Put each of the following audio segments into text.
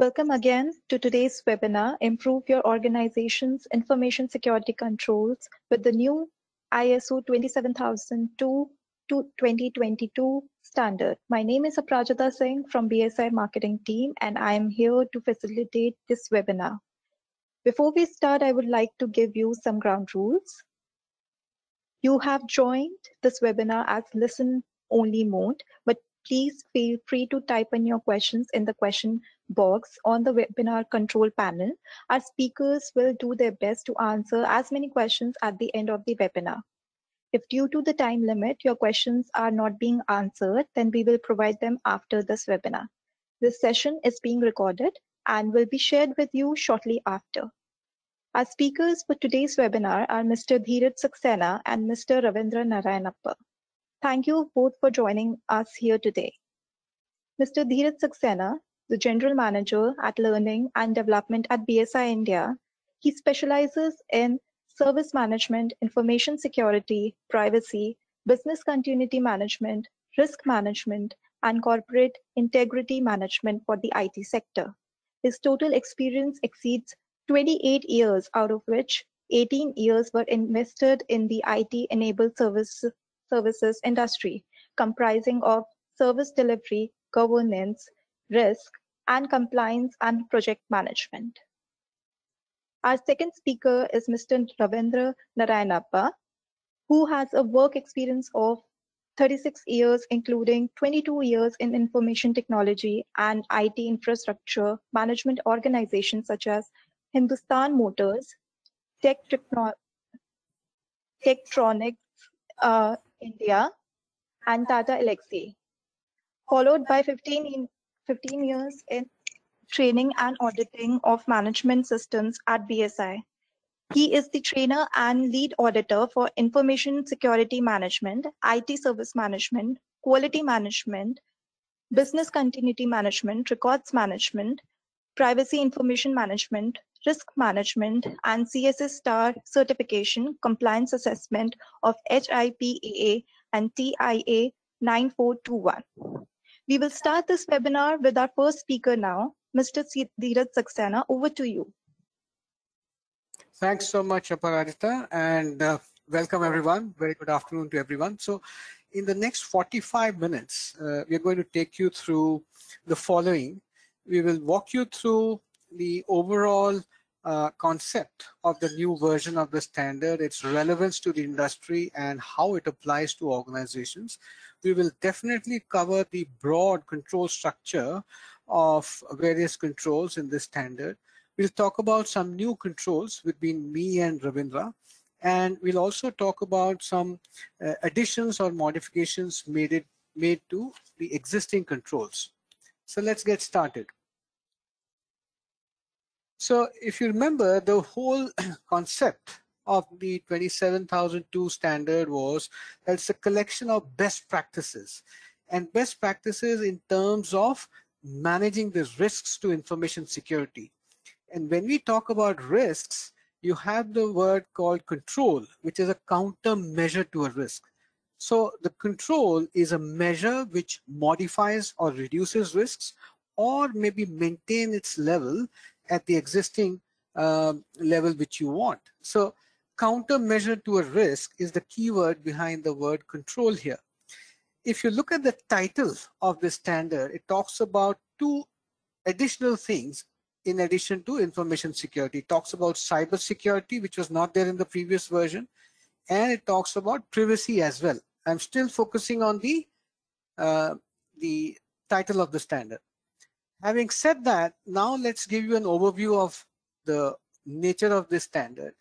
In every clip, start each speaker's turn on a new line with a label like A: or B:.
A: Welcome again to today's webinar, Improve Your Organization's Information Security Controls with the new ISO 27002 to 2022 standard. My name is Aprajita Singh from BSI marketing team and I am here to facilitate this webinar. Before we start, I would like to give you some ground rules. You have joined this webinar as listen only mode, but please feel free to type in your questions in the question box on the webinar control panel. Our speakers will do their best to answer as many questions at the end of the webinar. If due to the time limit, your questions are not being answered, then we will provide them after this webinar. This session is being recorded and will be shared with you shortly after. Our speakers for today's webinar are Mr. Dheeraj Saxena and Mr. Ravindra Narayanappa. Thank you both for joining us here today. Mr. Dheeraj Saxena, the General Manager at Learning and Development at BSI India, he specializes in service management, information security, privacy, business continuity management, risk management, and corporate integrity management for the IT sector. His total experience exceeds 28 years, out of which 18 years were invested in the IT-enabled service, services industry, comprising of service delivery, governance, risk, and compliance and project management. Our second speaker is Mr. Ravindra Narayanappa, who has a work experience of 36 years, including 22 years in information technology and IT infrastructure management organizations such as Hindustan Motors, Tech Tektronix uh, India, and Tata Elxsi, followed by 15, in, 15 years in training and auditing of management systems at BSI. He is the trainer and lead auditor for information security management, IT service management, quality management, business continuity management, records management, privacy information management, risk management, and CSA STAR certification compliance assessment of HIPAA and TIA 9421. We will start this webinar with our first speaker now, Mr. Dheeraj Saxena. Over to you.
B: Thanks so much, Aparajita, and uh, welcome everyone. Very good afternoon to everyone. So in the next 45 minutes, uh, we're going to take you through the following. We will walk you through the overall uh, concept of the new version of the standard, its relevance to the industry and how it applies to organizations. We will definitely cover the broad control structure of various controls in this standard. We'll talk about some new controls between me and Ravindra. And we'll also talk about some uh, additions or modifications made, it, made to the existing controls. So let's get started. So if you remember, the whole concept of the 27002 standard was that it's a collection of best practices and best practices in terms of managing the risks to information security. And when we talk about risks, you have the word called control, which is a countermeasure to a risk. So the control is a measure which modifies or reduces risks or maybe maintain its level at the existing uh, level which you want. So countermeasure to a risk is the keyword behind the word control here. If you look at the title of the standard, it talks about two additional things in addition to information security. It talks about cyber security, which was not there in the previous version, and it talks about privacy as well. I'm still focusing on the uh, the title of the standard. Having said that, now let's give you an overview of the nature of this standard.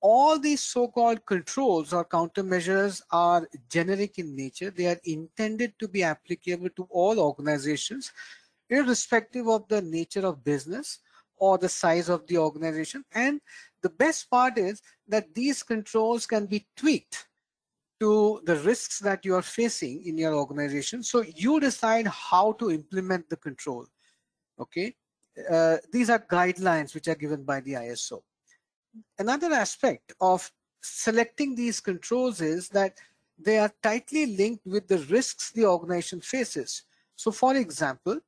B: All these so-called controls or countermeasures are generic in nature. They are intended to be applicable to all organizations, irrespective of the nature of business or the size of the organization. And the best part is that these controls can be tweaked to the risks that you are facing in your organization. So you decide how to implement the control okay? Uh, these are guidelines which are given by the ISO another aspect of selecting these controls is that they are tightly linked with the risks the organization faces. So for example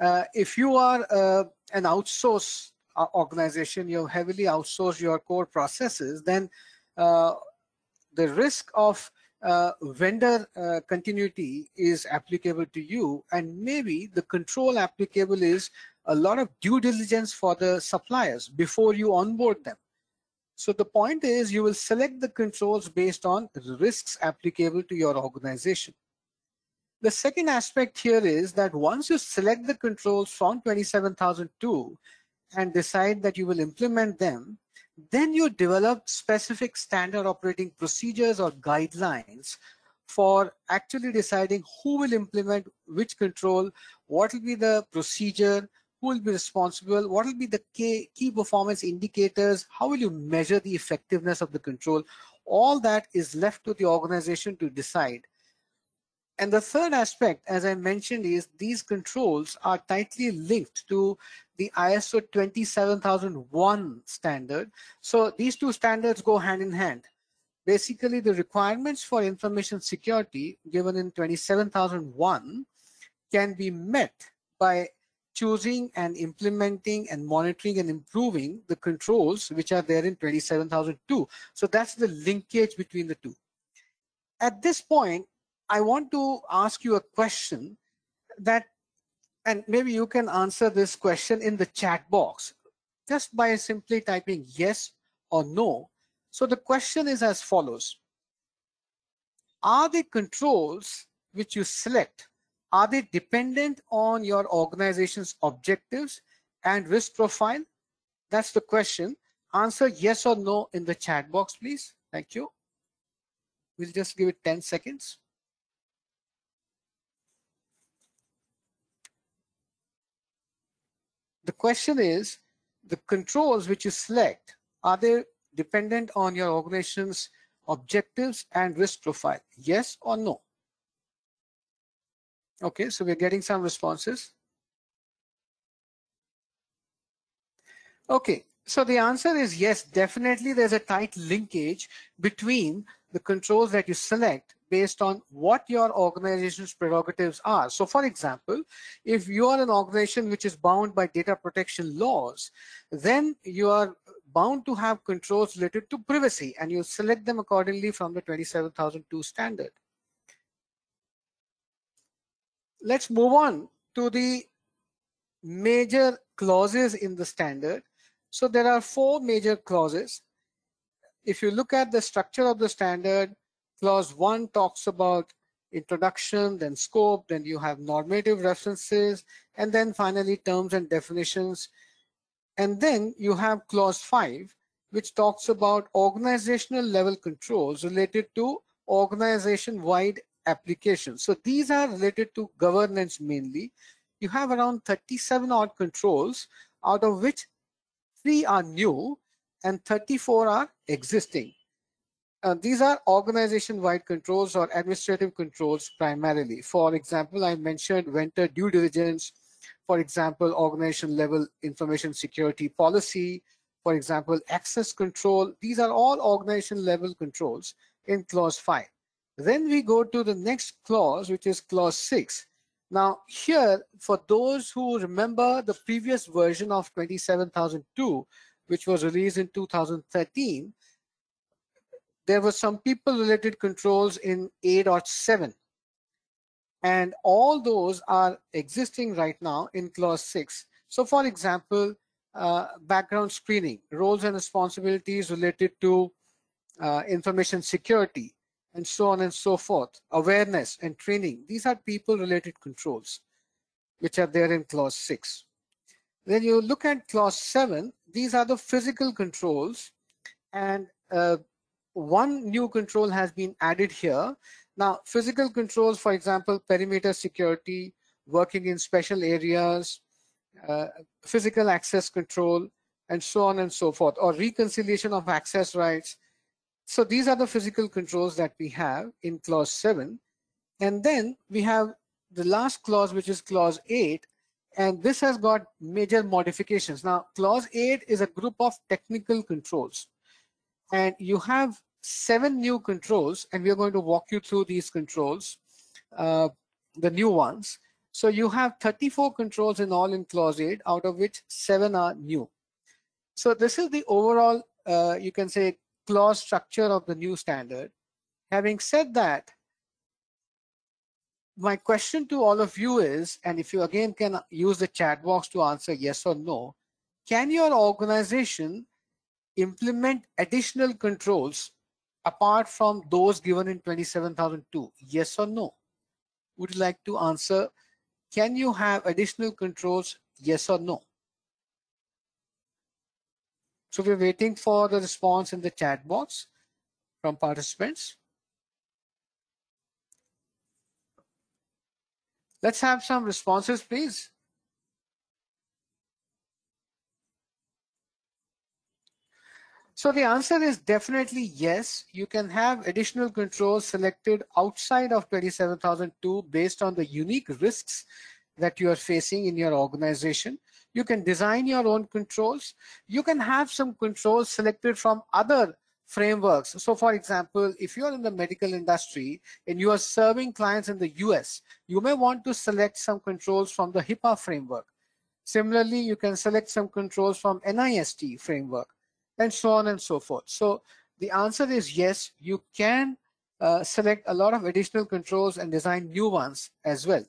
B: Uh, if you are uh, an outsource uh, organization, you heavily outsource your core processes, then uh, the risk of uh, vendor uh, continuity is applicable to you and maybe the control applicable is a lot of due diligence for the suppliers before you onboard them. So the point is you will select the controls based on risks applicable to your organization. The second aspect here is that once you select the controls from 27002 and decide that you will implement them, then you develop specific standard operating procedures or guidelines for actually deciding who will implement which control, what will be the procedure, who will be responsible, what will be the key, key performance indicators, how will you measure the effectiveness of the control. All that is left to the organization to decide. And the third aspect, as I mentioned, is these controls are tightly linked to the ISO 27001 standard. So these two standards go hand in hand. Basically, the requirements for information security given in 27001 can be met by choosing and implementing and monitoring and improving the controls which are there in 27002. So that's the linkage between the two. At this point, I want to ask you a question that, and maybe you can answer this question in the chat box just by simply typing yes or no. So the question is as follows. Are the controls which you select, are they dependent on your organization's objectives and risk profile? That's the question. Answer yes or no in the chat box, please. Thank you. We'll just give it 10 seconds. The question is, the controls which you select, are they dependent on your organization's objectives and risk profile? Yes or no? Okay, so we're getting some responses. Okay, so the answer is yes, definitely there's a tight linkage between the controls that you select based on what your organization's prerogatives are. So for example, if you are an organization which is bound by data protection laws, then you are bound to have controls related to privacy and you select them accordingly from the 27002 standard. Let's move on to the major clauses in the standard. So there are four major clauses. If you look at the structure of the standard, Clause 1 talks about introduction, then scope, then you have normative references, and then finally terms and definitions. And then you have clause 5, which talks about organizational level controls related to organization-wide applications. So these are related to governance mainly. You have around 37 odd controls, out of which three are new and 34 are existing. Uh, these are organization-wide controls or administrative controls primarily. For example, I mentioned vendor due diligence, for example, organization level information security policy, for example, access control. These are all organization level controls in clause 5. Then we go to the next clause, which is clause 6. Now here, for those who remember the previous version of 27002, which was released in 2013, there were some people related controls in 8.7 and all those are existing right now in clause 6 so for example uh, background screening roles and responsibilities related to uh, information security and so on and so forth. Awareness and training these are people related controls which are there in clause 6 then you look at clause 7 these are the physical controls and uh, one new control has been added here. Now, physical controls, for example, perimeter security, working in special areas, uh, physical access control, and so on and so forth, or reconciliation of access rights. So these are the physical controls that we have in clause 7. And then we have the last clause, which is clause 8, and this has got major modifications. Now, clause 8 is a group of technical controls and you have seven new controls and we are going to walk you through these controls uh, the new ones So you have 34 controls in all in clause 8, out of which seven are new. So this is the overall, uh, you can say, clause structure of the new standard. Having said that, my question to all of you is, and if you again can use the chat box to answer yes or no, can your organization implement additional controls apart from those given in 27002? Yes or no? Would you like to answer? Can you have additional controls? Yes or no? So we're waiting for the response in the chat box from participants. Let's have some responses, please. So the answer is definitely yes. You can have additional controls selected outside of 27002 based on the unique risks that you are facing in your organization. You can design your own controls. You can have some controls selected from other frameworks. So for example, if you're in the medical industry and you are serving clients in the US, you may want to select some controls from the HIPAA framework. Similarly, you can select some controls from NIST framework and so on and so forth. So the answer is yes, you can uh, select a lot of additional controls and design new ones as well.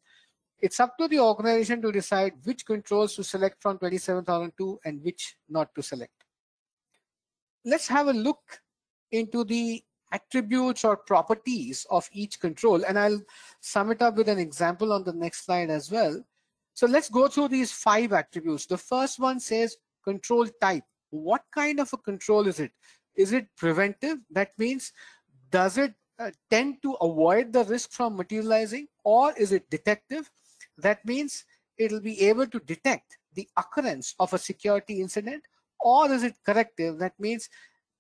B: It's up to the organization to decide which controls to select from 27002 and which not to select. Let's have a look into the attributes or properties of each control. And I'll sum it up with an example on the next slide as well. So let's go through these five attributes. The first one says control type. What kind of a control is it? Is it preventive? That means, does it uh, tend to avoid the risk from materializing or is it detective? That means it'll be able to detect the occurrence of a security incident or is it corrective? That means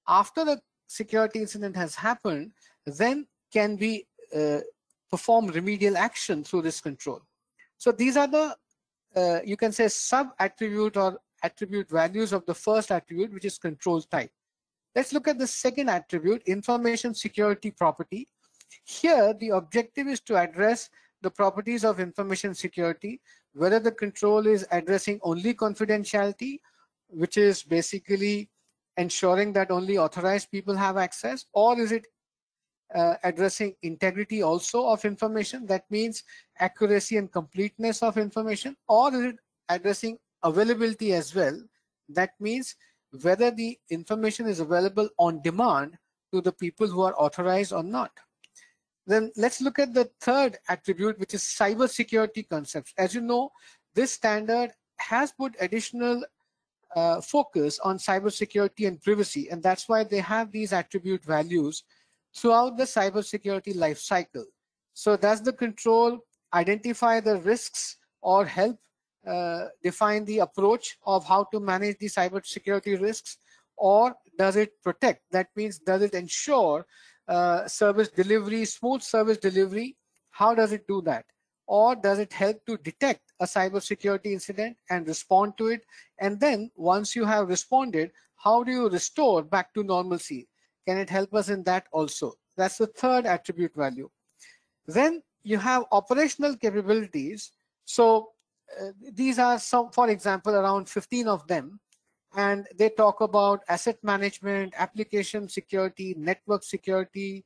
B: after the security incident has happened, then can we uh, perform remedial action through this control. So these are the, uh, you can say sub attribute or attribute values of the first attribute, which is control type. Let's look at the second attribute, information security property. Here, the objective is to address the properties of information security, whether the control is addressing only confidentiality, which is basically ensuring that only authorized people have access or is it uh, addressing integrity also of information that means accuracy and completeness of information or is it addressing availability as well. That means whether the information is available on demand to the people who are authorized or not. Then let's look at the third attribute which is cyber security concepts. As you know this standard has put additional uh, focus on cybersecurity and privacy, and that's why they have these attribute values throughout the cybersecurity life cycle. So does the control identify the risks or help uh, define the approach of how to manage the cybersecurity risks, or does it protect? That means does it ensure uh, service delivery, smooth service delivery? How does it do that? or does it help to detect a cybersecurity incident and respond to it? And then once you have responded, how do you restore back to normalcy? Can it help us in that also? That's the third attribute value. Then you have operational capabilities. So Uh, these are some, for example, around 15 of them. And they talk about asset management, application security, network security,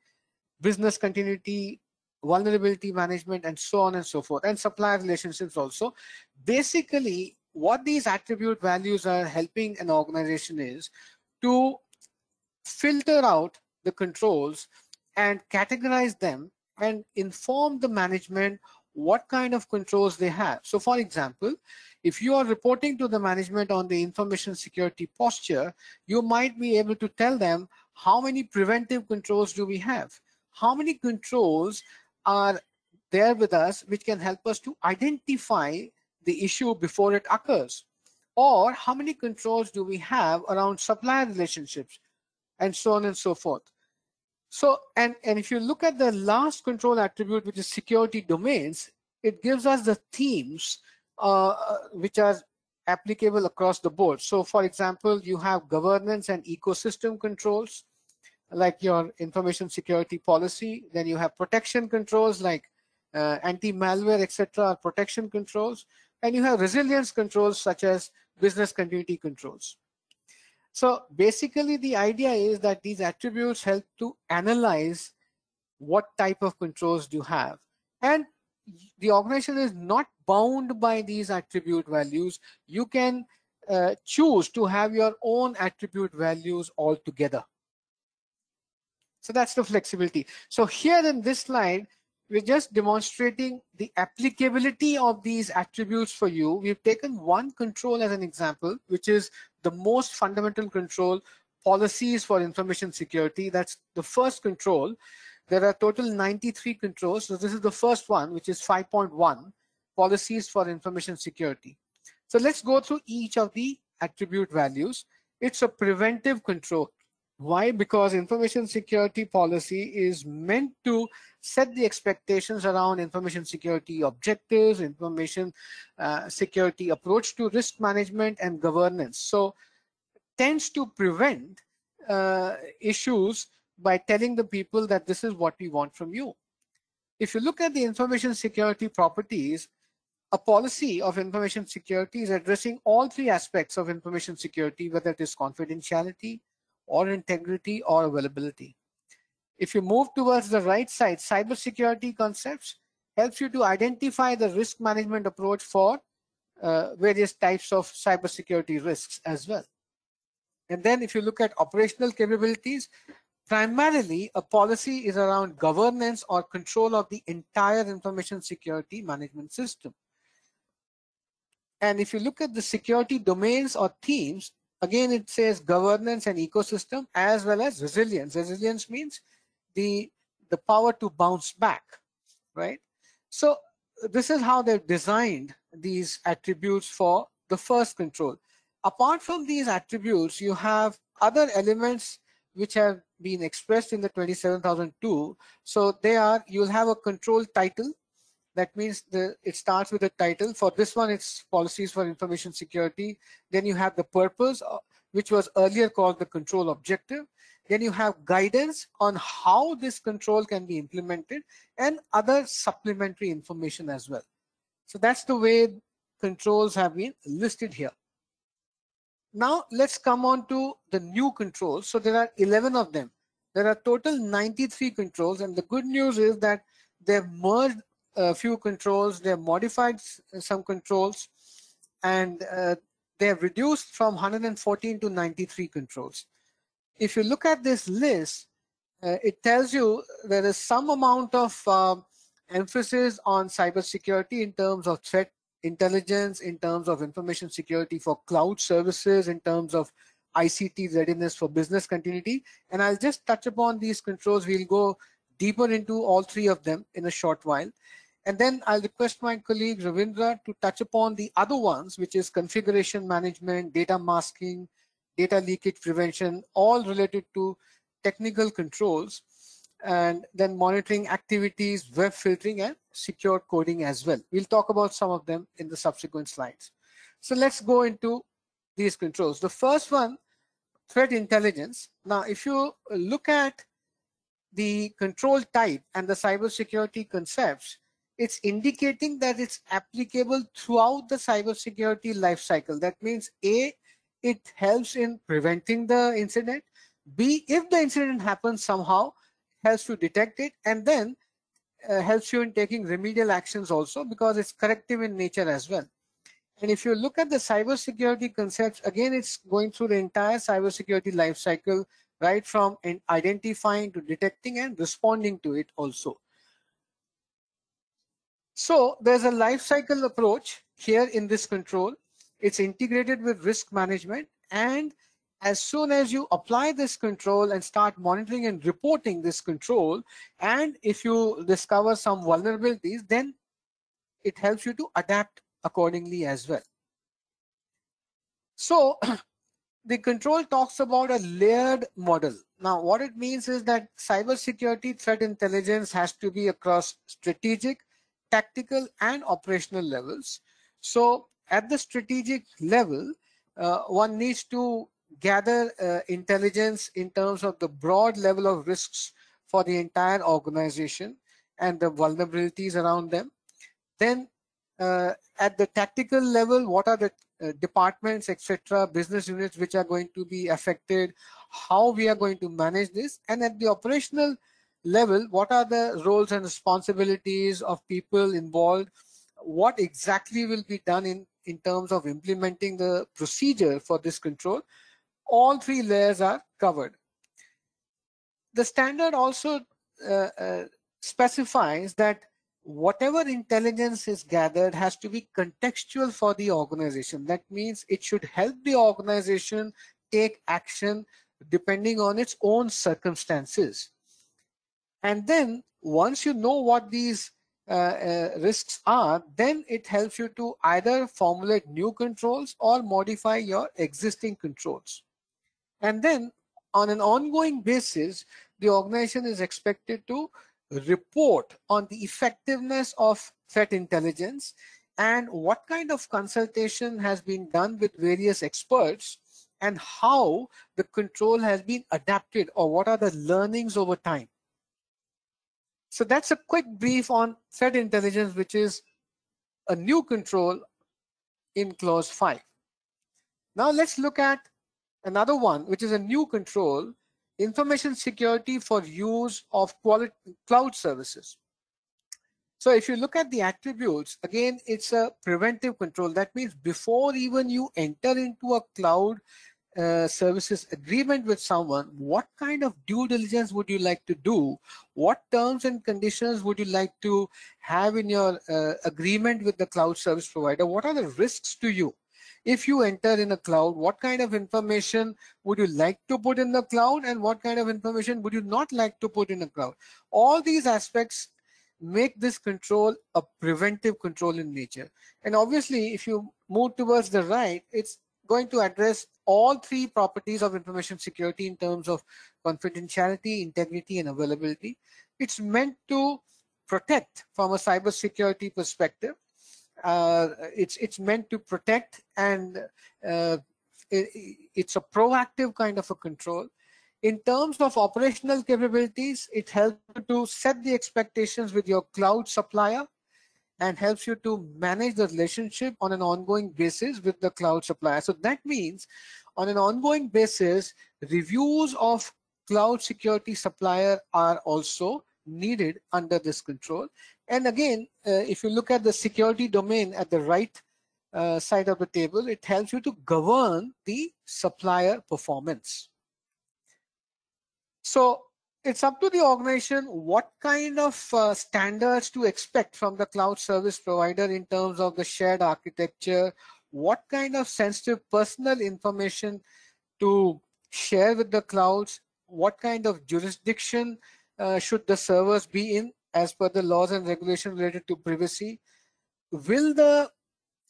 B: business continuity, vulnerability management, and so on and so forth, and supplier relationships also. Basically, what these attribute values are helping an organization is to filter out the controls and categorize them and inform the management what kind of controls they have. So for example, if you are reporting to the management on the information security posture, you might be able to tell them how many preventive controls do we have? How many controls are there with us which can help us to identify the issue before it occurs or how many controls do we have around supplier relationships and so on and so forth so and and if you look at the last control attribute which is security domains it gives us the themes uh, uh which are applicable across the board so for example you have governance and ecosystem controls like your information security policy. Then you have protection controls like uh, anti-malware, etc., protection controls, and you have resilience controls such as business continuity controls. So basically the idea is that these attributes help to analyze what type of controls do you have. And the organization is not bound by these attribute values. You can uh, choose to have your own attribute values altogether. So that's the flexibility. So here in this slide, we're just demonstrating the applicability of these attributes for you. We've taken one control as an example, which is the most fundamental control, policies for information security. That's the first control. There are total 93 controls. So this is the first one, which is 5.1, policies for information security. So let's go through each of the attribute values. It's a preventive control. Why? Because information security policy is meant to set the expectations around information security objectives, information uh, security approach to risk management and governance. So tends to prevent uh, issues by telling the people that this is what we want from you. If you look at the information security properties, a policy of information security is addressing all three aspects of information security, whether it is confidentiality or integrity or availability. If you move towards the right side, cybersecurity concepts helps you to identify the risk management approach for uh, various types of cybersecurity risks as well. And then if you look at operational capabilities, primarily a policy is around governance or control of the entire information security management system. And if you look at the security domains or themes, again, it says governance and ecosystem as well as resilience. Resilience means the, the power to bounce back, right? So this is how they've designed these attributes for the first control. Apart from these attributes, you have other elements which have been expressed in the 27002. So they are, you'll have a control title. That means the, it starts with a title. For this one, it's policies for information security. Then you have the purpose, uh, which was earlier called the control objective. Then you have guidance on how this control can be implemented and other supplementary information as well. So that's the way controls have been listed here. Now let's come on to the new controls. So there are 11 of them. There are total 93 controls and the good news is that they've merged a few controls, they've modified some controls and uh, they have reduced from 114 to 93 controls. If you look at this list, uh, it tells you there is some amount of uh, emphasis on cybersecurity in terms of threat intelligence, in terms of information security for cloud services, in terms of ICT readiness for business continuity. And I'll just touch upon these controls. We'll go deeper into all three of them in a short while. And then I'll request my colleague Ravindra to touch upon the other ones, which is configuration management, data masking, data leakage prevention, all related to technical controls and then monitoring activities, web filtering, and secure coding as well. We'll talk about some of them in the subsequent slides. So let's go into these controls. The first one, threat intelligence. Now, if you look at the control type and the cybersecurity concepts, it's indicating that it's applicable throughout the cybersecurity lifecycle. That means A, it helps in preventing the incident. B, if the incident happens somehow, helps to detect it and then uh, helps you in taking remedial actions also because it's corrective in nature as well. And if you look at the cybersecurity concepts, again, it's going through the entire cybersecurity life cycle, right from identifying to detecting and responding to it also. So there's a life cycle approach here in this control. It's integrated with risk management and as soon as you apply this control and start monitoring and reporting this control, and if you discover some vulnerabilities, then it helps you to adapt accordingly as well. So the control talks about a layered model. Now, what it means is that cybersecurity threat intelligence has to be across strategic, tactical, and operational levels. So at the strategic level, uh, one needs to gather uh, intelligence in terms of the broad level of risks for the entire organization. and the vulnerabilities around them. Then uh, at the tactical level, what are the uh, departments, etc., business units which are going to be affected, how we are going to manage this, and at the operational level, what are the roles and responsibilities of people involved, what exactly will be done in, in terms of implementing the procedure for this control. All three layers are covered. The standard also uh, uh, specifies that whatever intelligence is gathered has to be contextual for the organization. That means it should help the organization take action depending on its own circumstances. And then once you know what these uh, uh, risks are, then it helps you to either formulate new controls or modify your existing controls. And then on an ongoing basis, the organization is expected to report on the effectiveness of threat intelligence and what kind of consultation has been done with various experts and how the control has been adapted or what are the learnings over time. So that's a quick brief on threat intelligence, which is a new control in clause 5. Now let's look at another one, which is a new control information security for use of cloud services. So if you look at the attributes, again, it's a preventive control. That means before even you enter into a cloud uh, services agreement with someone, what kind of due diligence would you like to do? What terms and conditions would you like to have in your uh, agreement with the cloud service provider? What are the risks to you? if you enter in a cloud, what kind of information would you like to put in the cloud and what kind of information would you not like to put in the cloud? All these aspects make this control a preventive control in nature. And obviously, if you move towards the right, it's going to address all three properties of information security in terms of confidentiality, integrity, and availability. It's meant to protect from a cybersecurity perspective uh, it's it's meant to protect and uh, it, it's a proactive kind of a control. In terms of operational capabilities, it helps to set the expectations with your cloud supplier and helps you to manage the relationship on an ongoing basis with the cloud supplier. So that means on an ongoing basis, reviews of cloud security supplier are also needed under this control. And again, uh, if you look at the security domain at the right uh, side of the table, it helps you to govern the supplier performance. So it's up to the organization what kind of uh, standards to expect from the cloud service provider in terms of the shared architecture, what kind of sensitive personal information to share with the clouds, what kind of jurisdiction uh, should the servers be in as per the laws and regulations related to privacy? Will the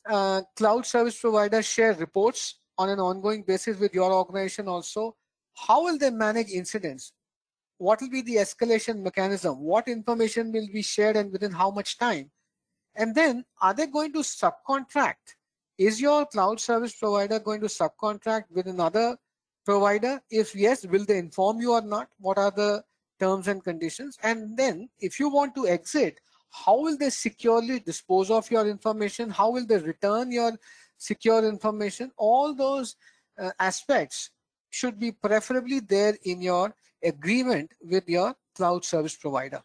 B: uh, cloud service provider share reports on an ongoing basis with your organization also? How will they manage incidents? What will be the escalation mechanism? What information will be shared and within how much time? And then are they going to subcontract? Is your cloud service provider going to subcontract with another provider? If yes, will they inform you or not? What are the terms and conditions. And then if you want to exit, how will they securely dispose of your information? How will they return your secure information? All those uh, aspects should be preferably there in your agreement with your cloud service provider.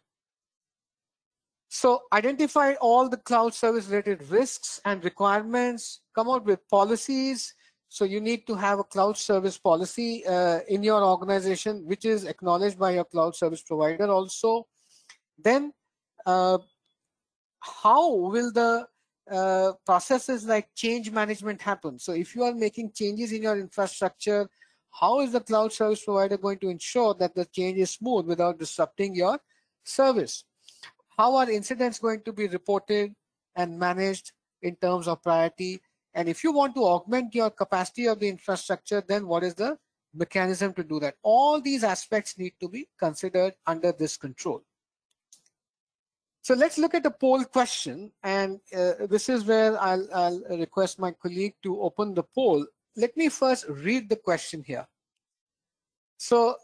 B: So identify all the cloud service related risks and requirements, come out with policies, so you need to have a cloud service policy uh, in your organization, which is acknowledged by your cloud service provider also. Then uh, how will the uh, processes like change management happen? So if you are making changes in your infrastructure, how is the cloud service provider going to ensure that the change is smooth without disrupting your service? How are incidents going to be reported and managed in terms of priority? And if you want to augment your capacity of the infrastructure, then what is the mechanism to do that? All these aspects need to be considered under this control. So let's look at the poll question. And uh, this is where I'll, I'll request my colleague to open the poll. Let me first read the question here. So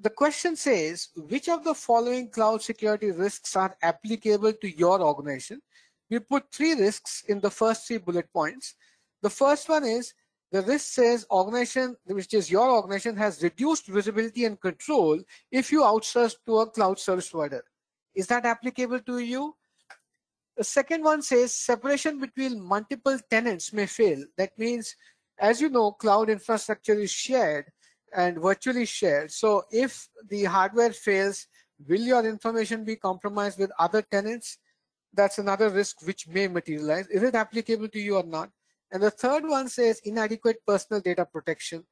B: the question says, which of the following cloud security risks are applicable to your organization? We put three risks in the first three bullet points. The first one is the risk says organization, which is your organization has reduced visibility and control if you outsource to a cloud service provider. Is that applicable to you? The second one says separation between multiple tenants may fail. That means, as you know, cloud infrastructure is shared and virtually shared. So if the hardware fails, will your information be compromised with other tenants? That's another risk which may materialize. Is it applicable to you or not? And the third one says inadequate personal data protection.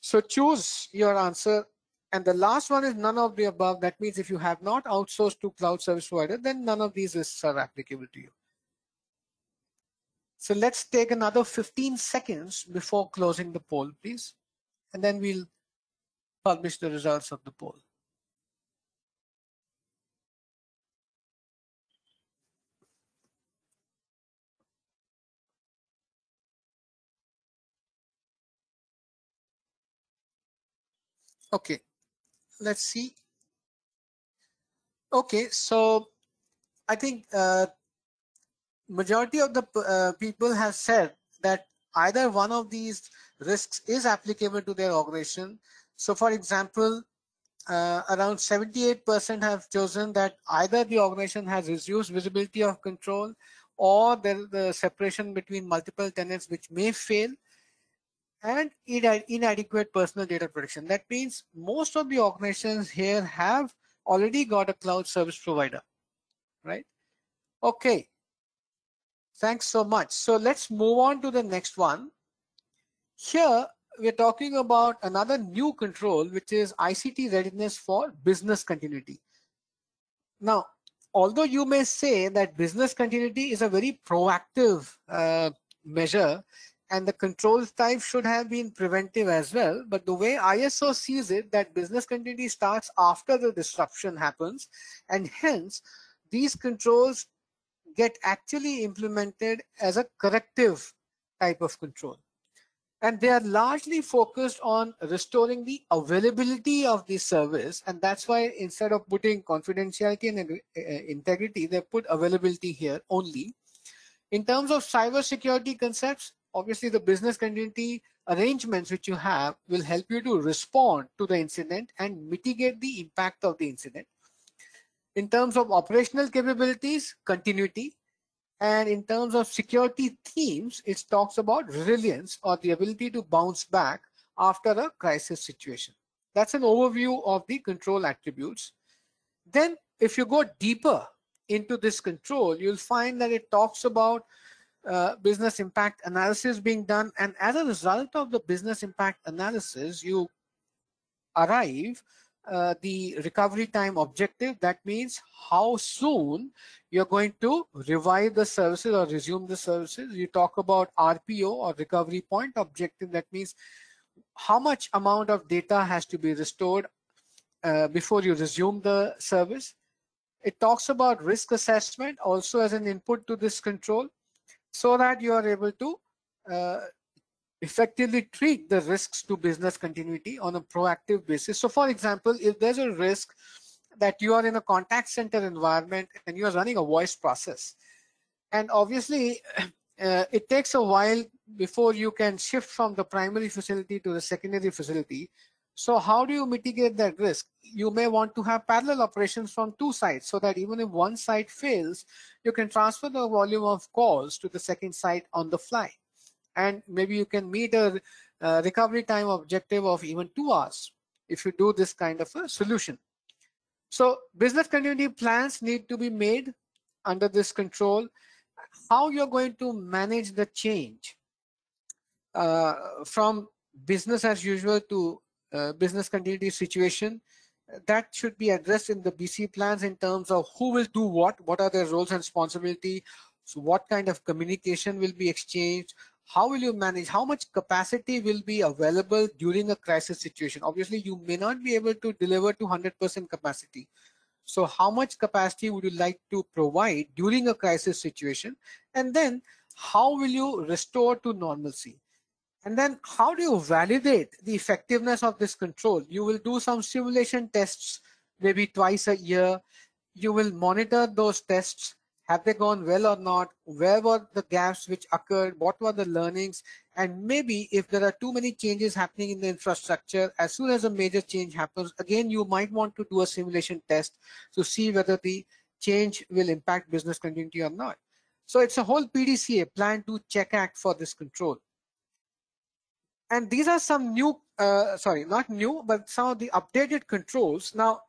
B: So choose your answer. And the last one is none of the above. That means if you have not outsourced to cloud service provider, then none of these risks are applicable to you. So let's take another 15 seconds before closing the poll, please and then we'll publish the results of the poll. Okay, let's see. Okay, so I think uh, majority of the uh, people have said that either one of these risks is applicable to their organization. So for example, uh, around 78% have chosen that either the organization has reduced visibility of control or the separation between multiple tenants which may fail and inadequate personal data protection. That means most of the organizations here have already got a cloud service provider, right? Okay, Thanks so much. So let's move on to the next one. Here, we're talking about another new control, which is ICT readiness for business continuity. Now, although you may say that business continuity is a very proactive uh, measure, and the control type should have been preventive as well. But the way ISO sees it, that business continuity starts after the disruption happens, and hence these controls get actually implemented as a corrective type of control. And they are largely focused on restoring the availability of the service. And that's why instead of putting confidentiality and uh, integrity, they put availability here only. In terms of cybersecurity concepts, obviously the business continuity arrangements which you have will help you to respond to the incident and mitigate the impact of the incident. In terms of operational capabilities, continuity. And in terms of security themes, it talks about resilience or the ability to bounce back after a crisis situation. That's an overview of the control attributes. Then if you go deeper into this control, you'll find that it talks about uh, business impact analysis being done. And as a result of the business impact analysis, you arrive uh, the recovery time objective. That means how soon you're going to revive the services or resume the services. You talk about RPO or recovery point objective. That means how much amount of data has to be restored uh, before you resume the service. It talks about risk assessment also as an input to this control so that you are able to uh, effectively treat the risks to business continuity on a proactive basis. So for example, if there's a risk that you are in a contact center environment and you are running a voice process, and obviously uh, it takes a while before you can shift from the primary facility to the secondary facility. So how do you mitigate that risk? You may want to have parallel operations from two sites so that even if one site fails, you can transfer the volume of calls to the second site on the fly and maybe you can meet a uh, recovery time objective of even two hours if you do this kind of a solution. So business continuity plans need to be made under this control. How you're going to manage the change uh, from business as usual to uh, business continuity situation, that should be addressed in the BC plans in terms of who will do what, what are their roles and responsibility, so what kind of communication will be exchanged, how will you manage how much capacity will be available during a crisis situation obviously you may not be able to deliver to 100% capacity so how much capacity would you like to provide during a crisis situation and then how will you restore to normalcy And then how do you validate the effectiveness of this control? You will do some simulation tests maybe twice a year. You will monitor those tests. Have they gone well or not? Where were the gaps which occurred? What were the learnings? And maybe if there are too many changes happening in the infrastructure, as soon as a major change happens, again, you might want to do a simulation test to see whether the change will impact business continuity or not. So it's a whole PDCA, plan to check act for this control. And these are some new, uh, sorry, not new, but some of the updated controls. Now,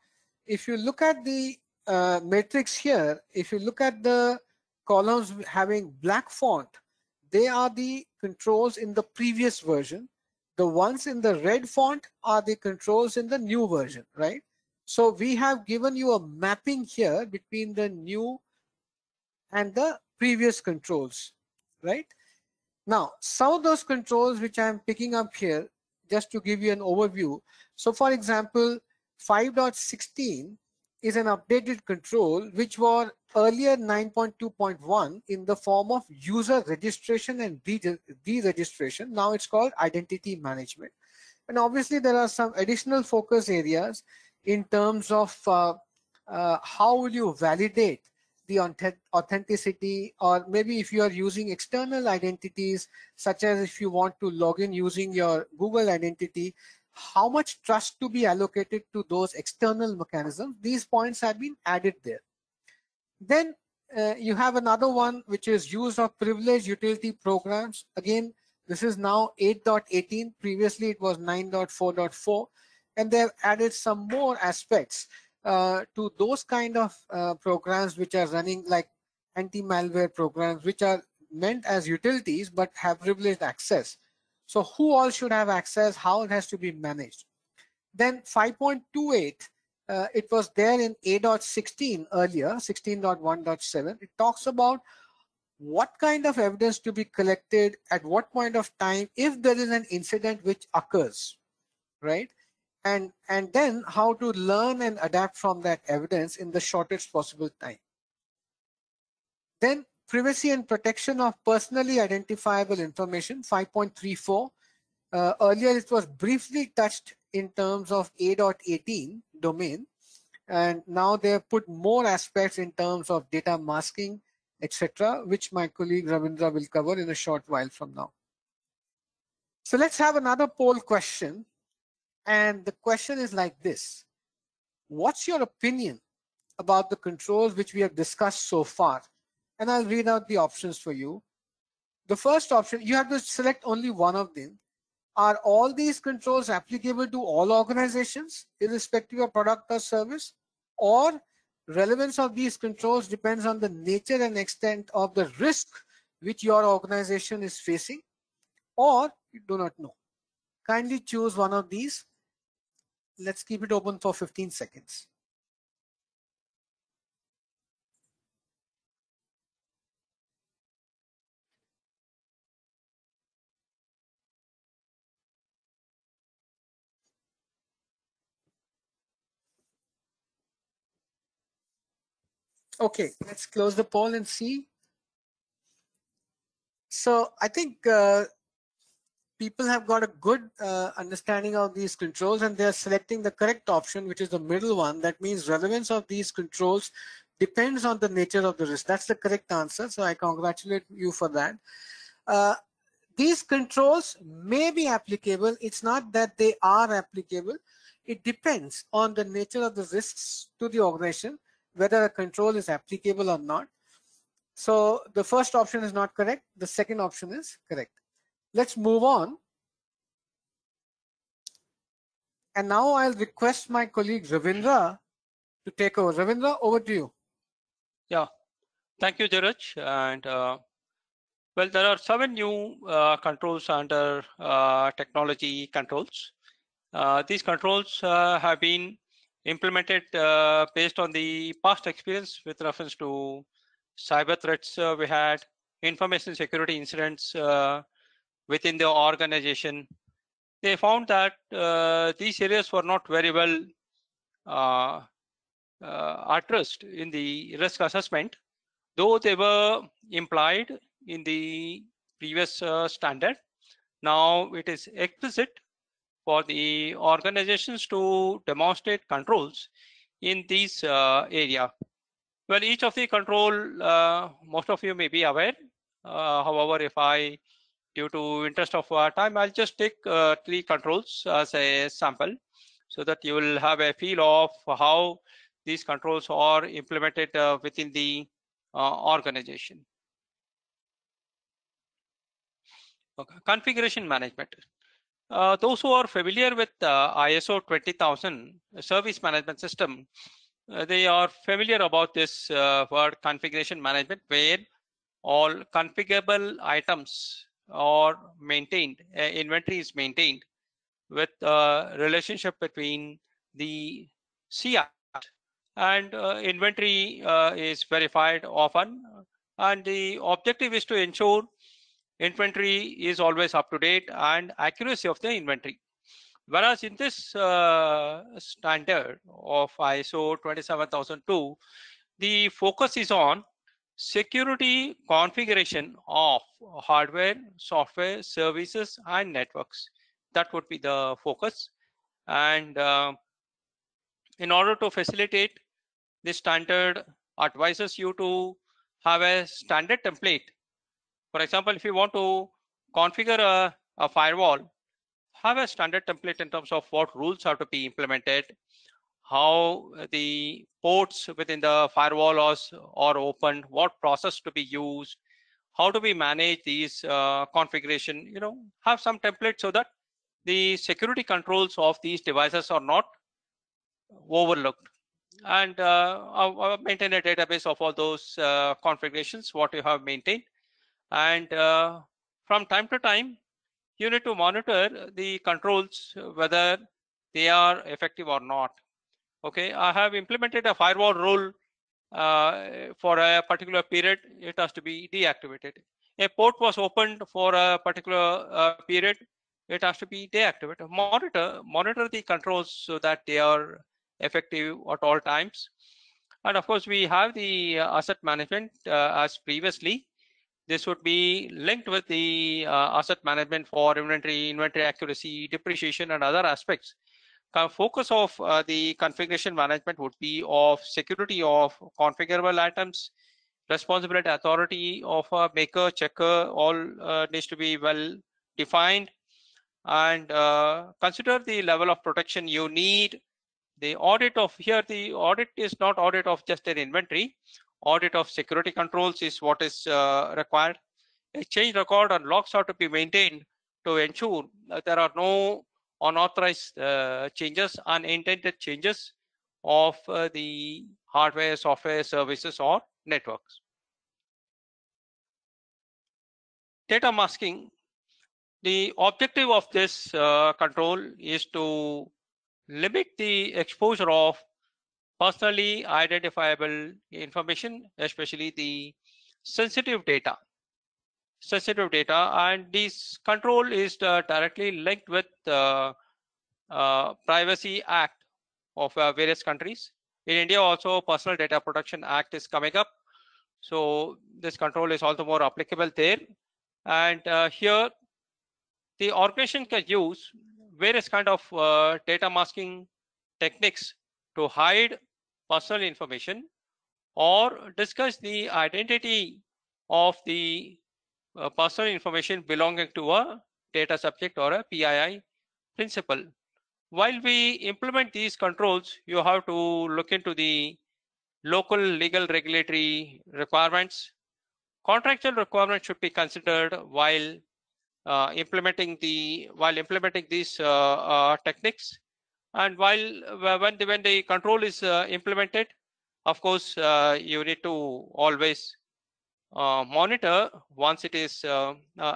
B: if you look at the uh, matrix here, if you look at the columns having black font, they are the controls in the previous version. The ones in the red font are the controls in the new version, right? So we have given you a mapping here between the new and the previous controls, right? Now, some of those controls which I'm picking up here, just to give you an overview. So for example, 5.16 is an updated control which was earlier 9.2.1 in the form of user registration and deregistration. Now it's called identity management. And obviously there are some additional focus areas in terms of uh, uh, how will you validate the authenticity or maybe if you are using external identities such as if you want to log in using your Google identity how much trust to be allocated to those external mechanisms these points have been added there. Then uh, you have another one which is use of privileged utility programs. Again this is now 8.18 previously it was 9.4.4 and they've added some more aspects uh, to those kind of uh, programs which are running like anti-malware programs which are meant as utilities but have privileged access so who all should have access, how it has to be managed. Then 5.28, uh, it was there in A.16 earlier, 16.1.7. It talks about what kind of evidence to be collected at what point of time if there is an incident which occurs, right? And, and then how to learn and adapt from that evidence in the shortest possible time. Then privacy and protection of personally identifiable information 5.34 uh, earlier it was briefly touched in terms of a.18 domain and now they have put more aspects in terms of data masking etc which my colleague Ravindra will cover in a short while from now. So let's have another poll question and the question is like this. What's your opinion about the controls which we have discussed so far and I'll read out the options for you. The first option, you have to select only one of them. Are all these controls applicable to all organizations, irrespective of product or service? Or relevance of these controls depends on the nature and extent of the risk which your organization is facing? Or you do not know. Kindly choose one of these. Let's keep it open for 15 seconds. Okay, let's close the poll and see. So I think uh, people have got a good uh, understanding of these controls and they're selecting the correct option, which is the middle one. That means relevance of these controls depends on the nature of the risk. That's the correct answer. So I congratulate you for that. Uh, these controls may be applicable. It's not that they are applicable. It depends on the nature of the risks to the organization whether a control is applicable or not. So the first option is not correct. The second option is correct. Let's move on. And now I'll request my colleague Ravindra to take over. Ravindra, over to you.
C: Yeah, thank you, Dheeraj. And uh, well, there are seven new uh, controls under uh, technology controls. Uh, these controls uh, have been implemented uh, based on the past experience with reference to cyber threats uh, we had, information security incidents uh, within the organization. They found that uh, these areas were not very well uh, uh, addressed in the risk assessment, though they were implied in the previous standard. Now it is explicit for the organizations to demonstrate controls in these uh, area. Well, each of the control, uh, most of you may be aware. Uh, however, if I, due to interest of uh, time, I'll just take uh, three controls as a sample so that you will have a feel of how these controls are implemented uh, within the organization. Okay. Configuration management. Uh, those who are familiar with uh, ISO 20000 service management system, uh, they are familiar about this uh, word configuration management where all configurable items are maintained, uh, inventory is maintained with a relationship between the CI and uh, inventory is verified often. And the objective is to ensure inventory is always up to date and accuracy of the inventory. Whereas in this uh, standard of ISO 27002, the focus is on security configuration of hardware, software, services, and networks. That would be the focus. And uh, in order to facilitate this standard advises you to have a standard template for example, if you want to configure a, a firewall, have a standard template in terms of what rules have to be implemented, how the ports within the firewall are opened, what process to be used, how do we manage these uh, configuration, you know, have some template so that the security controls of these devices are not overlooked. And uh, maintain a database of all those uh, configurations what you have maintained and uh, from time to time you need to monitor the controls whether they are effective or not. Okay i have implemented a firewall rule uh, for a particular period. It has to be deactivated. A port was opened for a particular uh, period. It has to be deactivated. Monitor monitor the controls so that they are effective at all times. And of course we have the asset management uh, as previously this would be linked with the uh, asset management for inventory, inventory accuracy, depreciation, and other aspects. The focus of uh, the configuration management would be of security of configurable items, responsibility authority of a maker, checker, all uh, needs to be well defined and uh, consider the level of protection you need. The audit of here, the audit is not audit of just an inventory audit of security controls is what is uh, required. A change record and logs have to be maintained to ensure that there are no unauthorized uh, changes, unintended changes of uh, the hardware, software, services, or networks. Data masking. The objective of this uh, control is to limit the exposure of personally identifiable information, especially the sensitive data. Sensitive data, and this control is uh, directly linked with the uh, Privacy Act of uh, various countries. In India, also Personal Data Protection Act is coming up. So this control is also more applicable there. And uh, here, the organization can use various kind of uh, data masking techniques to hide personal information or discuss the identity of the uh, personal information belonging to a data subject or a PII principal. While we implement these controls, you have to look into the local legal regulatory requirements. Contractual requirements should be considered while uh, implementing the while implementing these uh, uh techniques and while when the, when the control is uh, implemented, of course, uh, you need to always uh, monitor once it is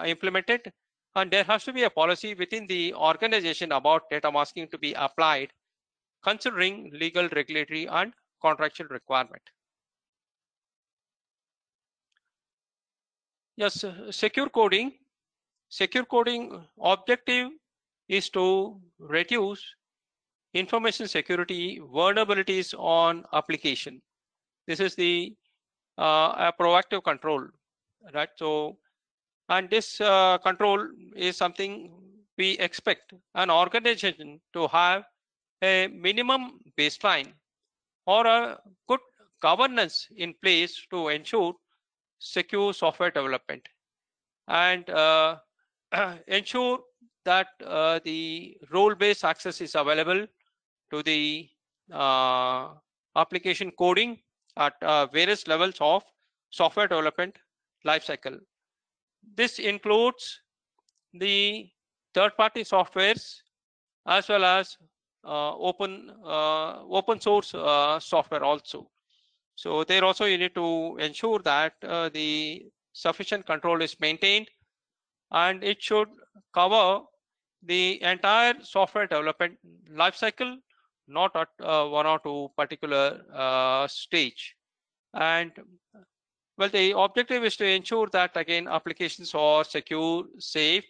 C: implemented. And there has to be a policy within the organization about data masking to be applied, considering legal, regulatory, and contractual requirement. Yes, secure coding. Secure coding objective is to reduce information security vulnerabilities on application. This is the uh, proactive control, right? So And this uh, control is something we expect an organization to have a minimum baseline or a good governance in place to ensure secure software development and uh, ensure that uh, the role-based access is available to the uh, application coding at uh, various levels of software development lifecycle. This includes the third-party softwares as well as uh, open uh, open source uh, software also. So there also you need to ensure that the sufficient control is maintained and it should cover the entire software development lifecycle, not at uh, one or two particular uh, stage. And well, the objective is to ensure that again applications are secure, safe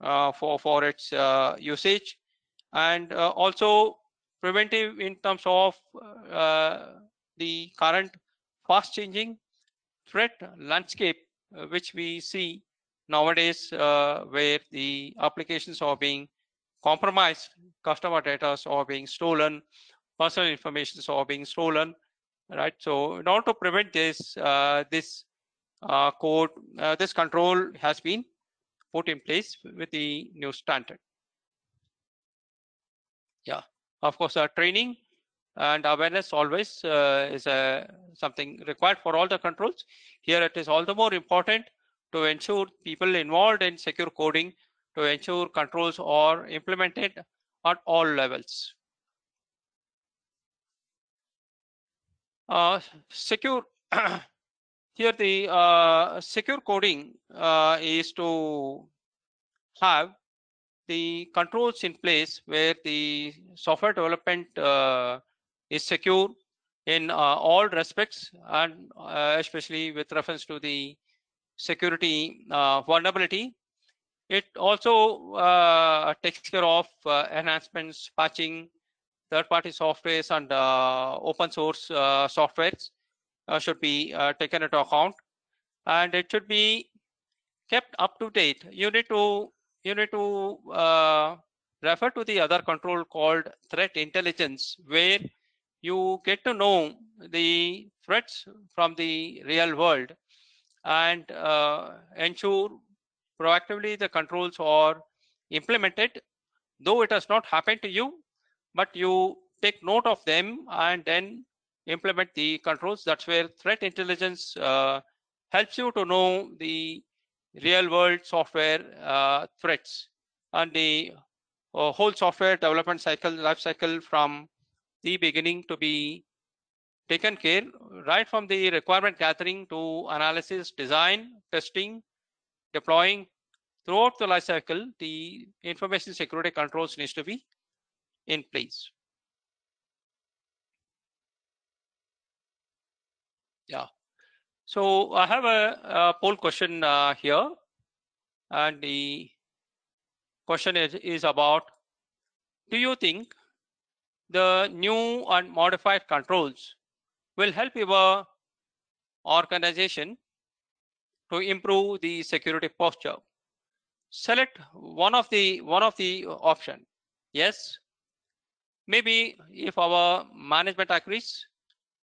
C: uh, for for its usage, and also preventive in terms of the current fast-changing threat landscape, which we see nowadays uh, where the applications are being compromised, customer data are being stolen, personal information are being stolen, right? So in order to prevent this, uh, this uh, code, uh, this control has been put in place with the new standard. Yeah, of course, uh, training and awareness always uh, is a, something required for all the controls. Here it is all the more important to ensure people involved in secure coding to ensure controls are implemented at all levels. Uh, secure here the uh, secure coding uh, is to have the controls in place where the software development uh, is secure in uh, all respects and uh, especially with reference to the security vulnerability. It also uh, takes care of uh, enhancements, patching, third-party softwares and open source softwares should be taken into account. And it should be kept up to date. You need to you need to uh, refer to the other control called threat intelligence, where you get to know the threats from the real world and uh, ensure proactively the controls are implemented, though it has not happened to you, but you take note of them and then implement the controls. That's where threat intelligence uh, helps you to know the real world software uh, threats and the uh, whole software development cycle life cycle from the beginning to be taken care right from the requirement gathering to analysis, design, testing, deploying. Throughout the life cycle, the information security controls needs to be in place. Yeah. So I have a, a poll question uh, here, and the question is, is about, do you think the new and modified controls will help your organization to improve the security posture. Select one of the one of the option. Yes. Maybe if our management agrees,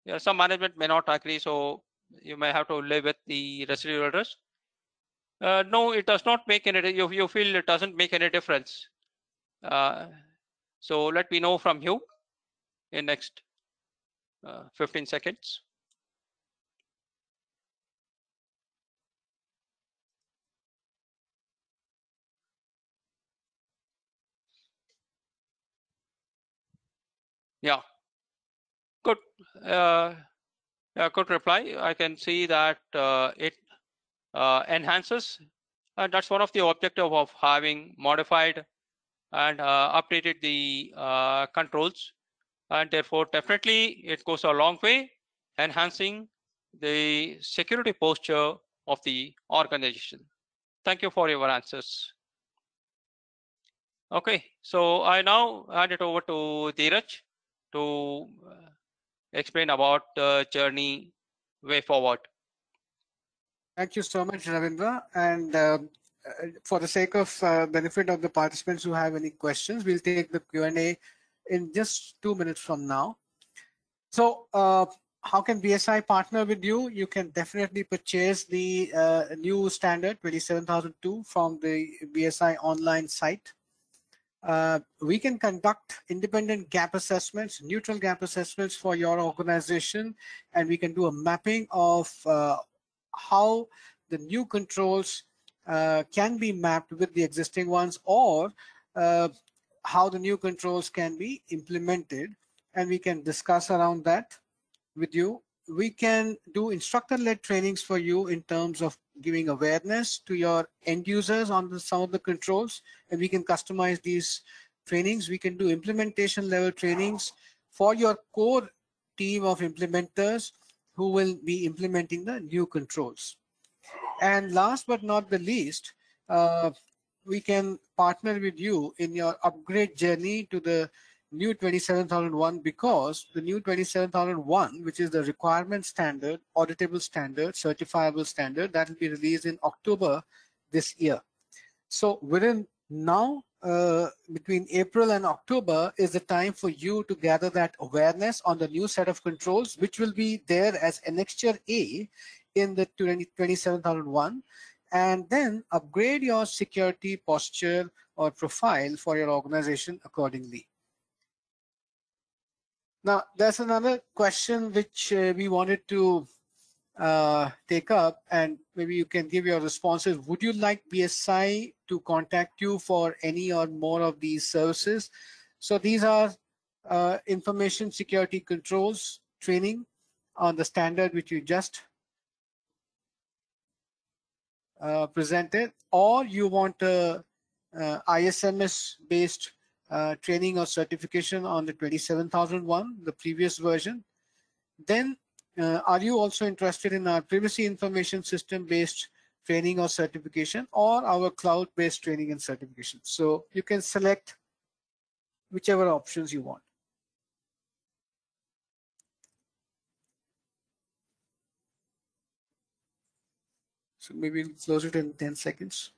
C: yeah, some management may not agree, so you may have to live with the residual risk. Uh, no, it does not make any. You you feel it doesn't make any difference. Uh, so let me know from you in next uh, 15 seconds. Yeah, good. Uh, yeah, good reply. I can see that uh, it uh, enhances, and that's one of the objective of having modified and uh, updated the uh, controls and therefore definitely it goes a long way enhancing the security posture of the organization. Thank you for your answers. Okay, so I now hand it over to Dheeraj to uh, explain about the journey way forward.
B: Thank you so much, Ravindra. And uh, for the sake of uh, benefit of the participants who have any questions, we'll take the Q&A in just two minutes from now. So uh, how can BSI partner with you? You can definitely purchase the uh, new standard 27002 from the BSI online site. Uh, we can conduct independent gap assessments, neutral gap assessments for your organization, and we can do a mapping of uh, how the new controls uh, can be mapped with the existing ones or uh, how the new controls can be implemented and we can discuss around that with you. We can do instructor-led trainings for you in terms of giving awareness to your end users on the, some of the controls, and we can customize these trainings. We can do implementation level trainings for your core team of implementers who will be implementing the new controls. And last but not the least, uh, we can partner with you in your upgrade journey to the new 27001 because the new 27001 which is the requirement standard auditable standard certifiable standard that will be released in october this year. So within now uh, between april and october is the time for you to gather that awareness on the new set of controls which will be there as annexure a in the 27001 and then upgrade your security posture or profile for your organization accordingly now, there's another question which uh, we wanted to uh, take up, and maybe you can give your responses. Would you like BSI to contact you for any or more of these services? So these are uh, information security controls training on the standard which you just uh, presented, or you want a, a ISMS based uh, training or certification on the 27001, the previous version. Then uh, are you also interested in our privacy information system based training or certification or our cloud based training and certification? So you can select whichever options you want. So maybe we'll close it in 10 seconds.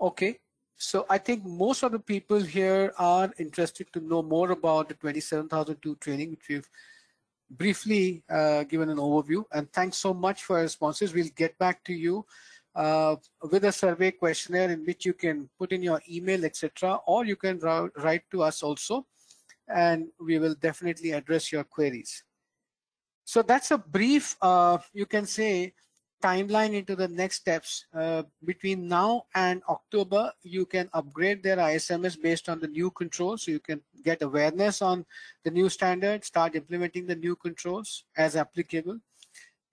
B: Okay, so I think most of the people here are interested to know more about the 27002 training, which we've briefly uh, given an overview. And thanks so much for your responses. We'll get back to you uh, with a survey questionnaire in which you can put in your email, etc., or you can write to us also, and we will definitely address your queries. So that's a brief, uh, you can say, timeline into the next steps. Uh, between now and October, you can upgrade their ISMS based on the new controls. So you can get awareness on the new standard, start implementing the new controls as applicable.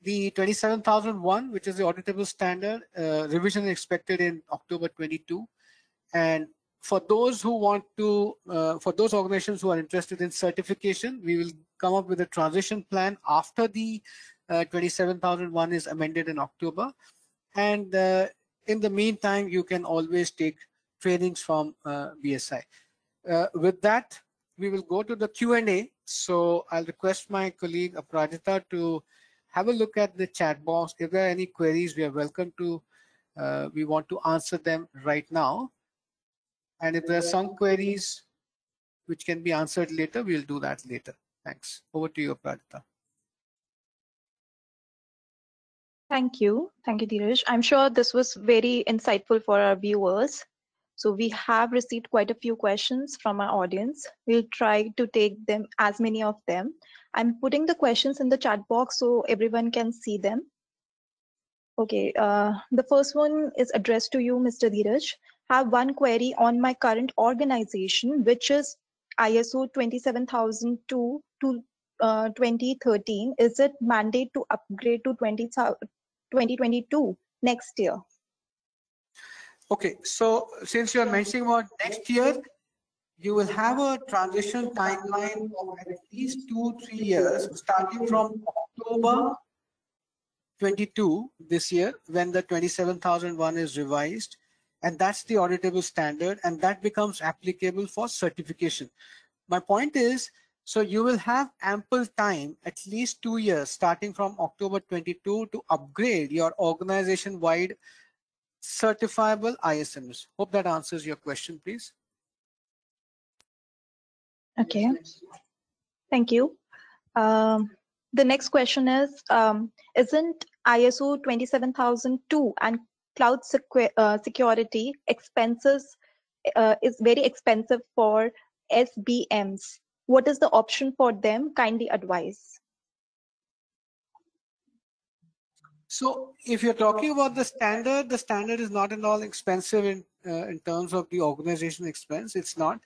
B: The 27001, which is the auditable standard, uh, revision expected in October 22. And for those who want to, uh, for those organizations who are interested in certification, we will come up with a transition plan after the uh, 27001 is amended in October. And uh, in the meantime, you can always take trainings from uh, BSI. Uh, with that, we will go to the Q&A. So I'll request my colleague Aparajita to have a look at the chat box. If there are any queries, we are welcome to, uh, we want to answer them right now. And if there are some queries which can be answered later, we'll do that later. Thanks. Over to you, Aparajita.
A: Thank you. Thank you, Dheeraj. I'm sure this was very insightful for our viewers. So we have received quite a few questions from our audience. We'll try to take them, as many of them. I'm putting the questions in the chat box so everyone can see them. Okay, uh, the first one is addressed to you, Mr. Dheeraj. Have one query on my current organization, which is ISO 27002 to uh, 2013. Is it mandate to upgrade to 20, 2022 next year.
B: Okay, so since you're mentioning about next year, you will have a transition timeline of at least two, three years, starting from October 22 this year, when the 27001 is revised. And that's the auditable standard, and that becomes applicable for certification. My point is, so you will have ample time, at least two years, starting from October 22 to upgrade your organization-wide certifiable ISMS. Hope that answers your question, please.
A: Okay, thank you. Um, the next question is, um, isn't ISO 27002 and cloud secu uh, security expenses uh, is very expensive for SBMs? What is the option for them? Kindly advise.
B: So if you're talking about the standard, the standard is not at all expensive in uh, in terms of the organization expense. It's not.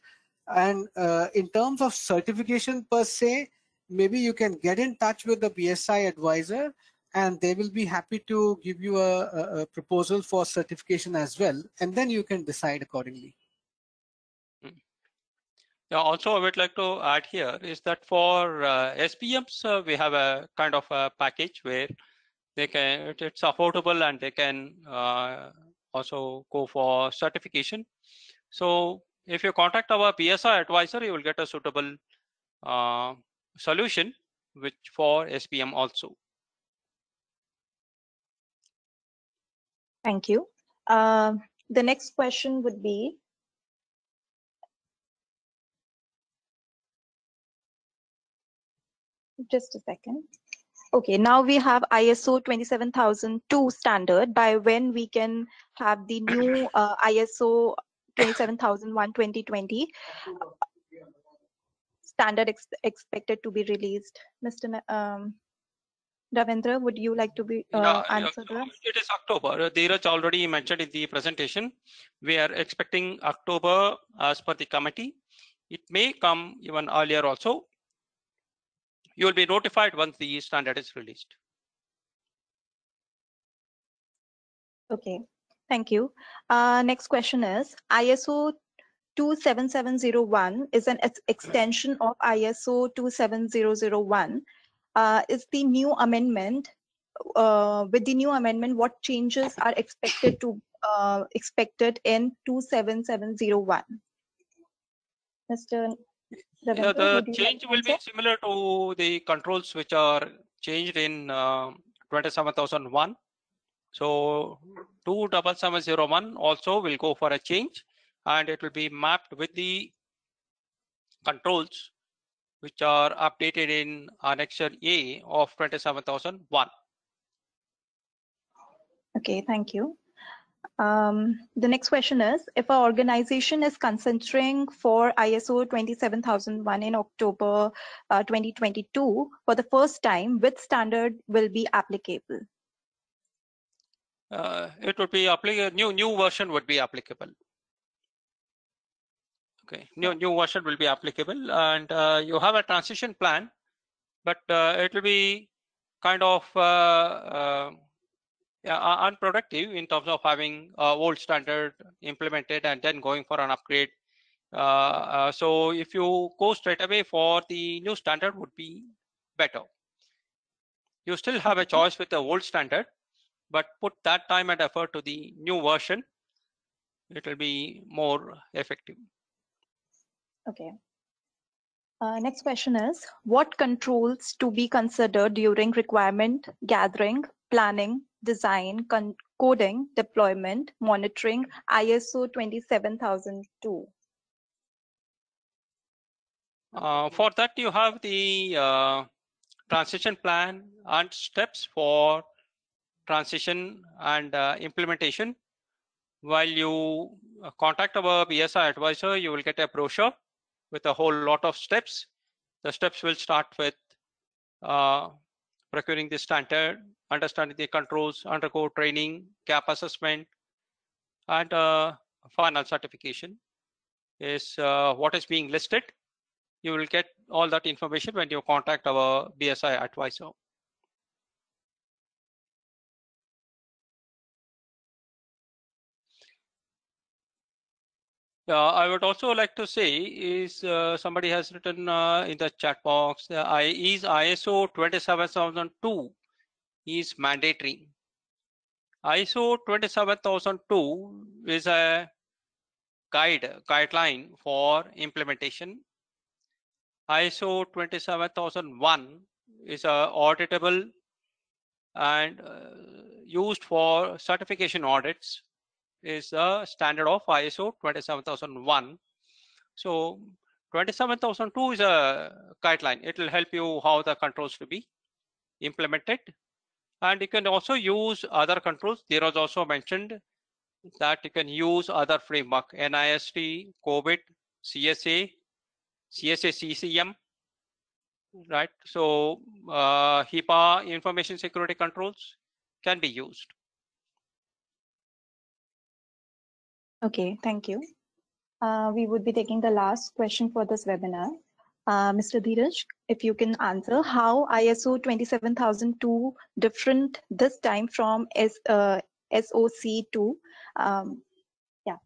B: And uh, in terms of certification per se, maybe you can get in touch with the BSI advisor and they will be happy to give you a, a, a proposal for certification as well. And then you can decide accordingly.
C: Yeah, also I would like to add here is that for uh, SBMs, uh, we have a kind of a package where they can, it's affordable and they can uh, also go for certification. So if you contact our BSI advisor, you will get a suitable uh, solution which for SBM also.
A: Thank you. Uh, the next question would be, just a second. Okay, now we have ISO 27002 standard by when we can have the new uh, ISO 27001 2020 standard ex expected to be released. Mr. Um, Ravindra, would you like to be uh,
C: yeah,
A: answer
C: yeah? It is October. Dheeraj already mentioned in the presentation. We are expecting October as per the committee. It may come even earlier also. You will be notified once the e-standard is released.
A: Okay, thank you. Uh, next question is ISO 27701 is an ex extension of ISO 27001. Uh, is the new amendment, uh, with the new amendment, what changes are expected to uh, expected in 27701? Mr. Ravindra,
C: Yeah, the
A: would you like
C: change will be similar to the controls which are changed in uh, 27001. So 27701 also will go for a change and it will be mapped with the controls which are updated in Annexure A of 27001.
A: Okay, thank you. Um, the next question is, if our organization is considering for ISO 27001 in October uh, 2022 for the first time, which standard will be applicable?
C: Uh, it would be applicable, new, new version would be applicable. Okay, new, new version will be applicable and uh, you have a transition plan, but uh, it will be kind of uh, yeah, unproductive in terms of having uh, old standard implemented and then going for an upgrade. Uh, uh, so if you go straight away for the new standard would be better. You still have a choice with the old standard, but put that time and effort to the new version. It will be more effective.
A: Okay. Uh, next question is, what controls to be considered during requirement gathering, planning, design, coding, deployment, monitoring, ISO 27002?
C: Uh, for that, you have the uh, transition plan and steps for transition and uh, implementation. While you uh, contact our BSI advisor, you will get a brochure with a whole lot of steps. The steps will start with uh, procuring the standard, understanding the controls, undergo training, gap assessment, and uh, final certification is uh, what is being listed. You will get all that information when you contact our BSI advisor. Uh, I would also like to say is uh, somebody has written uh, in the chat box uh, I, is ISO 27002 is mandatory. ISO 27002 is a guide guideline for implementation. ISO 27001 is a auditable and uh, used for certification audits is the standard of ISO 27001. So 27002 is a guideline. It will help you how the controls to be implemented. And you can also use other controls. There was also mentioned that you can use other framework, NIST, COBIT, CSA, CSA CCM, right? So uh, HIPAA information security controls can be used.
A: Okay, thank you. Uh, we would be taking the last question for this webinar. Uh, Mr. Dheeraj, if you can answer how ISO 27002 different this time from S, uh, SOC2. Um, yeah.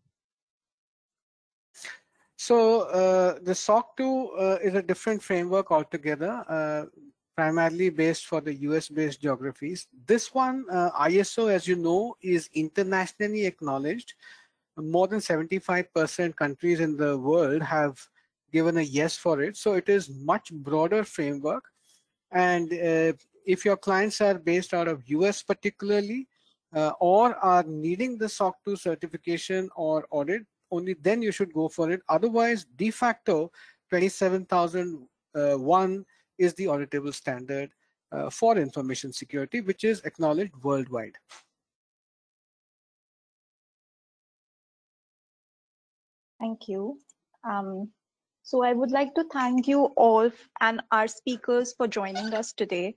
B: So uh, the SOC 2 uh, is a different framework altogether, uh, primarily based for the US-based geographies. This one, ISO, as you know, is internationally acknowledged. More than 75% countries in the world have given a yes for it. So it is much broader framework. And uh, if your clients are based out of US particularly, uh, or are needing the SOC 2 certification or audit, only then you should go for it. Otherwise, de facto, 27001 is the auditable standard uh, for information security, which is acknowledged worldwide.
A: Thank you. Um, so I would like to thank you all and our speakers for joining us today.